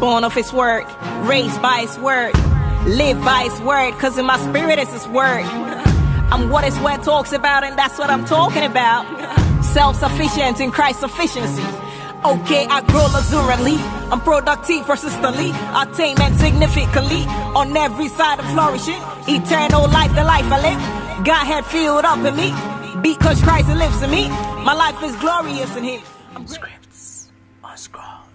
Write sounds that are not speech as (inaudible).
Born of his word, raised by his word, live by his word, cause in my spirit is his word. (laughs) I'm what his word talks about, and that's what I'm talking about. (laughs) Self sufficient in Christ's sufficiency. Okay, I grow luxuriantly. I'm productive persistently. Attainment significantly. On every side of flourishing. Eternal life, the life I live. God had filled up in me. Because Christ lives in me. My life is glorious in Him. Scripts on scroll.